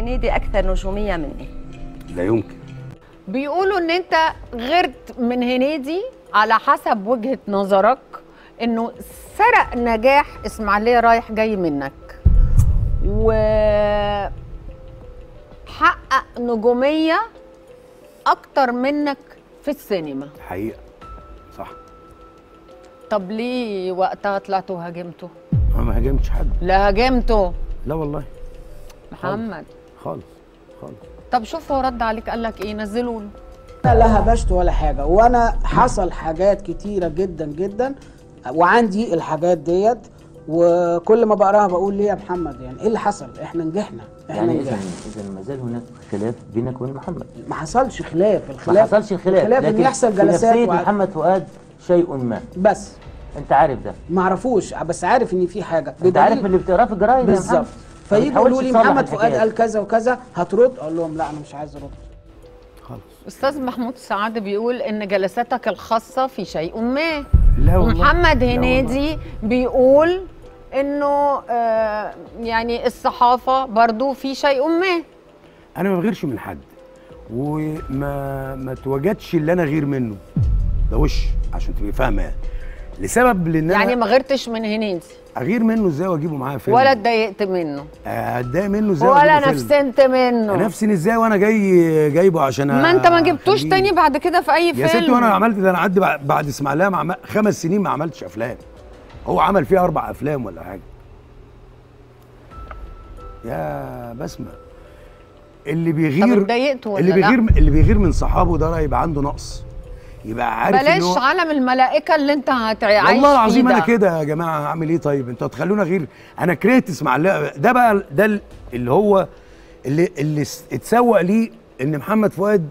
هنيدي أكثر نجومية مني. لا يمكن. بيقولوا إن أنت غيرت من هنيدي على حسب وجهة نظرك إنه سرق نجاح إسماعيلية رايح جاي منك. و حقق نجومية أكتر منك في السينما. حقيقة. صح. طب ليه وقتها طلعتوا هاجمته أنا ما هاجمتش حد. لا هاجمته لا والله. محمد. خالص خالص. طب شوف هو رد عليك قال لك إيه؟ نزلوا له أنا لا هبشت ولا حاجة. وأنا حصل حاجات كتيرة جدا جدا. وعندي الحاجات ديت. وكل ما بقراها بقول ليه يا محمد؟ يعني إيه اللي حصل؟ إحنا نجحنا إحنا يعني اذا نجحنا. اذا ما زال هناك خلاف بينك وبين محمد. ما حصلش خلاف ما الخلاف حصلش خلاف الخلاف ان لكن يحصل في جلسات وع- محمد فؤاد شيء ما. بس. أنت عارف ده. ما اعرفوش بس عارف إن في حاجة. أنت عارف اللي بتقراه في الجرايد يا بالظبط. محمد. ما فيجوا بتحاولش يقولوا لي محمد فؤاد. قال كذا وكذا هترد؟ أقول لهم لا أنا مش عايز أرد. خالص أستاذ محمود سعاد بيقول إن جلساتك الخاصة في شيء ما. لا والله. لا هنيدي بيقول إنه آه يعني الصحافة برضو في شيء ما. أنا ما بغيرش من حد وما ما توجدش اللي أنا غير منه. ده وش عشان تبقي فاهمة. يعني لسبب لأن يعني ما غيرتش من هنيدي اغير منه إزاي واجيبه معايا فيلم؟ ولا اتضايقت منه. اتضايق منه إزاي ولا؟ نفسنت منه. نفسي إزاي وأنا جاي جايبه عشان ما انت ما جبتوش. تاني بعد كده في أي فيلم يا ستي وأنا عملت ده أنا عدي بعد- بعد اسماعيليه مع خمس سنين ما عملتش افلام. هو عمل فيها أربع افلام ولا حاجة. يا بسمة. اللي بيغير اللي لا؟ بيغير اللي بيغير من صحابه ده يبقى عنده نقص. يبقى عارف بلاش هو عالم الملائكة اللي أنت هتعيش والله العظيم أنا ده. كده يا جماعة هعمل إيه طيب؟ أنتوا هتخلونا غير أنا كرهت اسماعيليه ده بقى ده اللي هو اللي اللي اتسوق ليه إن محمد فؤاد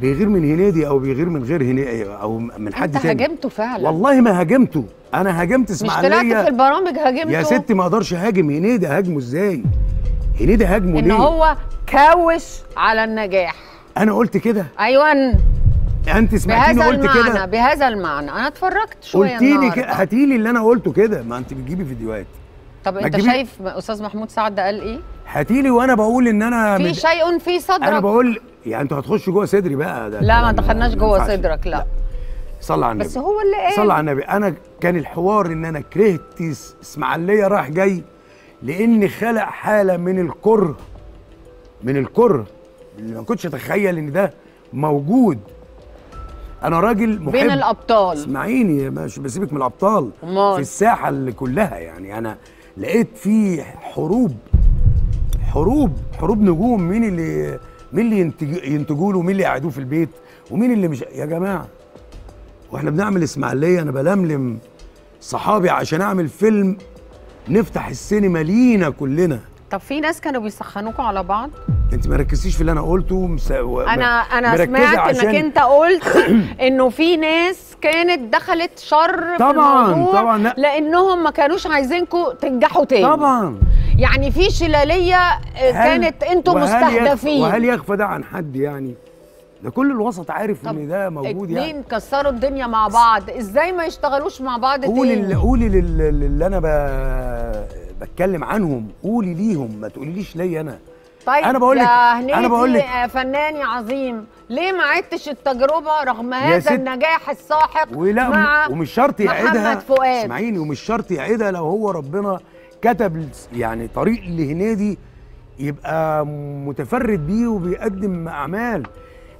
بيغير من هنيدي أو بيغير من غير هنيدي أو من حد أنت تاني. هاجمته فعلا. والله ما هاجمته. أنا هاجمت مش طلعت إسماعيلية. في البرامج هاجمته. يا ستي ما أقدرش أهاجم. هنيدي هاجمه إزاي؟ هنيدي هاجمه إن ليه؟ هو كاوش على النجاح. أنا قلت كده. أيوه أنت سمعتيني بهذا قلت المعنى كده بهذا المعنى. أنا اتفرجت شوية قلتي لي هاتي لي اللي أنا قلته كده. ما أنت بتجيبي فيديوهات. طب أنت تجيبي- شايف أستاذ محمود سعد ده قال إيه؟ هاتي لي وأنا بقول إن أنا في مد- شيء في صدرك. أنا بقول يعني أنتوا هتخشوا جوه صدري بقى. ده لا ما دخلناش جوه. صدرك لا. صلى على النبي. بس هو اللي قال. صلى على النبي. أنا كان الحوار إن أنا كرهت إس- إسماعيلية رايح جاي لأن خلق حالة من الكره. من الكره. اللي ما كنتش أتخيل إن ده موجود. أنا راجل محب. بين الأبطال. اسمعيني مش بسيبك من الأبطال. أمال؟ في الساحة اللي كلها يعني أنا لقيت في حروب حروب حروب نجوم. مين اللي مين اللي ينتج ينتجوا له؟ ومين اللي يقعدوه في البيت؟ ومين اللي مش؟ يا جماعة وإحنا بنعمل إسماعيلية أنا بلملم صحابي عشان أعمل فيلم نفتح السينما لينا كلنا. طب في ناس كانوا بيسخنوكوا على بعض؟ انت ما ركزتيش في اللي أنا قلته مس... و- أنا أنا سمعت عشان- انك أنت قلت إنه في ناس كانت دخلت شر في طبعاً، الموضوع طبعاً، لا. لأنهم ما كانوش عايزينكم تنجحوا تاني. طبعا. يعني في شلالية آه، كانت أنتم يخ- مستهدفين. وهل يخفى ده عن حد يعني؟ ده كل الوسط عارف إن ده موجود اتنين يعني كسروا الدنيا مع بعض. إزاي ما يشتغلوش مع بعض قولي تاني؟ اللي قولي لل- اللي أنا ب... بتكلم عنهم. قولي ليهم ما تقوليش ليا أنا. طيب أنا بقول لك- هنيدي بقول لك- فنان عظيم. ليه ما عدتش التجربة رغم هذا النجاح الساحق ولا مع ومش شرط يعيدها؟ محمد فؤاد؟ اسمعيني ومش شرط يعيدها لو هو ربنا كتب يعني طريق لهنيدي يبقى متفرد بيه وبيقدم أعمال.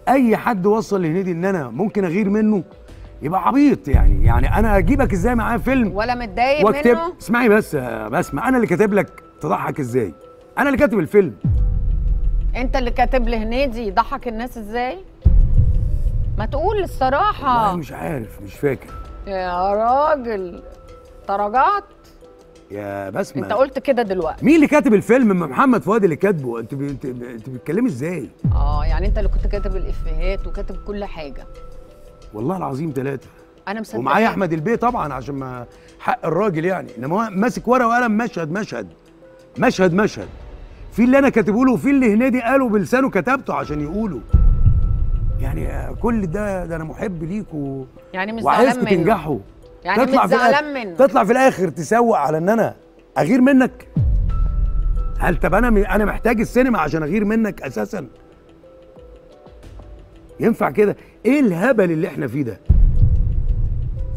أي حد وصل لهنيدي إن أنا ممكن أغير منه يبقى عبيط يعني. يعني أنا أجيبك إزاي معايا فيلم ولا متضايق منه؟ اسمعي بس يا بسمة أنا اللي كاتب لك تضحك إزاي؟ أنا اللي كاتب الفيلم. انت اللي كاتب لهنيدي ضحك الناس إزاي؟ ما تقول والله الصراحه مش عارف مش فاكر. يا راجل تراجعت؟ يا بسمة. انت قلت كده دلوقتي. مين اللي كاتب الفيلم؟ ما محمد فؤاد اللي كاتبه. انت ب... انت ب... انت بتتكلمي إزاي؟ آه يعني انت اللي كنت كاتب الإفيهات وكاتب كل حاجة. والله العظيم ثلاثة أنا مصدقه ومعايا أحمد البيه طبعا عشان ما حق الراجل يعني. إنما هو ماسك ورقة وقلم مشهد مشهد. مشهد مشهد. في اللي أنا كاتبه له وفي اللي هنيدي قاله بلسانه كتبته عشان يقوله. يعني كل ده ده أنا محب ليك و... يعني مش منه. تنجحوا. يعني مش في الآخر- زعلان منه. تطلع في الآخر تسوق على إن أنا أغير منك. هل طب أنا م- أنا محتاج السينما عشان أغير منك أساسا؟ ينفع كده؟ إيه الهبل اللي إحنا فيه ده؟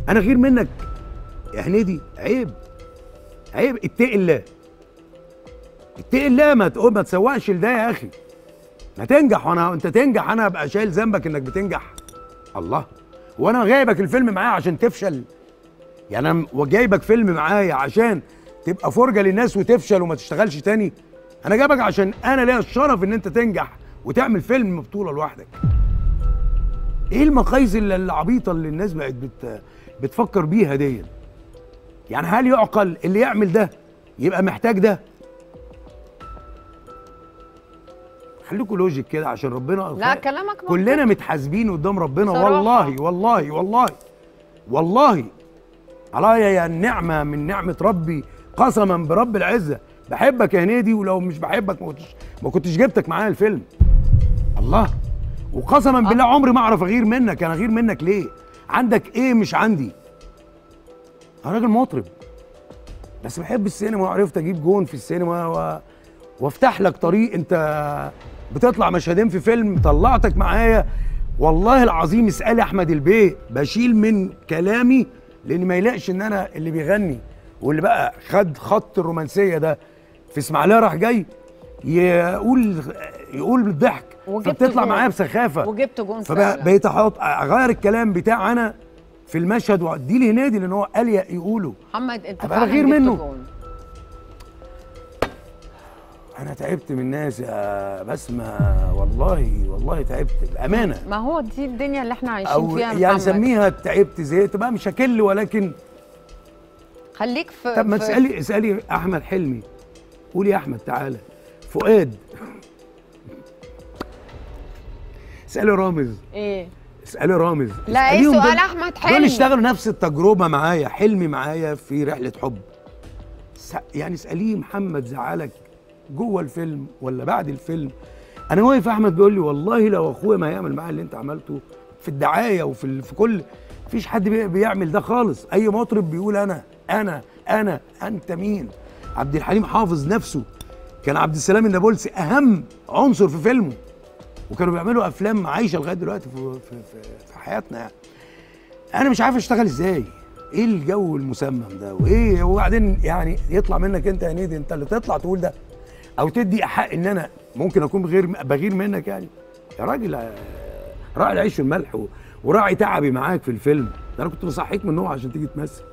أنا غير منك. يا هنيدي عيب. عيب. اتقي الله اتقي الله ما تقول ما تسوقش لده يا أخي. ما تنجح وأنا أنت تنجح أنا أبقى شايل ذنبك إنك بتنجح. الله. وأنا جايبك الفيلم معايا عشان تفشل. يعني أنا جايبك فيلم معايا عشان تبقى فرجة للناس وتفشل وما تشتغلش تاني. أنا جايبك عشان أنا ليا الشرف إن أنت تنجح وتعمل فيلم بطوله لوحدك. إيه المقاييس العبيطة اللي الناس بقت بت بتفكر بيها دي يعني هل يعقل اللي يعمل ده يبقى محتاج ده؟ خليكوا لوجيك كده عشان ربنا لا كلامك كلنا منطقي. متحاسبين قدام ربنا. بصراحة. والله والله والله والله. عليا يا النعمة من نعمة ربي قسما برب العزة. بحبك يا هنيدي ولو مش بحبك ما كنتش ما كنتش جبتك معايا الفيلم. الله. وقسما بالله عمري ما أعرف أغير منك. أنا أغير منك ليه؟ عندك إيه مش عندي؟ أنا راجل مطرب. بس بحب السينما وعرفت أجيب جون في السينما و... وافتح لك طريق انت بتطلع مشهدين في فيلم طلعتك معايا والله العظيم اسألي أحمد البيه بشيل من كلامي لأن ما يلاقش إن أنا اللي بيغني واللي بقى خد خط الرومانسية ده في إسماعيلية راح جاي يقول يقول بالضحك فبتطلع. معايا بسخافة وجبت جون. فبقيت أحط أغير الكلام بتاع أنا في المشهد وأديه لهنيدي لأن هو قال يقوله محمد أنت جبت منه. جون. أنا تعبت من الناس يا بسمة. والله والله تعبت بأمانة. ما هو دي الدنيا اللي إحنا عايشين أو فيها يعني محمد سميها تعبت زهقت بقى مش هكل ولكن خليك في طب ما تسألي اسألي أحمد حلمي. قولي يا أحمد تعالى. فؤاد. اسألي رامز. إيه؟ اسألي رامز. لا، اسأليهم سؤال دول- أحمد دول حلمي. اشتغلوا نفس التجربة معايا حلمي معايا في رحلة حب. س- يعني اسأليه محمد زعلك. جوه الفيلم ولا بعد الفيلم. أنا واقف أحمد بيقول لي والله لو أخويا ما هيعمل معايا اللي أنت عملته في الدعاية وفي ال- في كل مفيش حد بي- بيعمل ده خالص. أي مطرب بيقول أنا أنا أنا أنت مين؟ عبد الحليم حافظ نفسه. كان عبد السلام النابلسي أهم عنصر في فيلمه. وكانوا بيعملوا أفلام عايشة لغاية دلوقتي في في في, في حياتنا يعني. أنا مش عارف أشتغل إزاي. إيه الجو المسمم ده؟ وإيه؟ وبعدين يعني يطلع منك أنت يا نيدي أنت اللي تطلع تقول ده. أو تدي حق إن أنا ممكن أكون بغير بغير منك يعني. يا راجل راعي العيش والملح وراعي تعبي معاك في الفيلم. ده أنا كنت بصحيك من النوم عشان تيجي تمثل.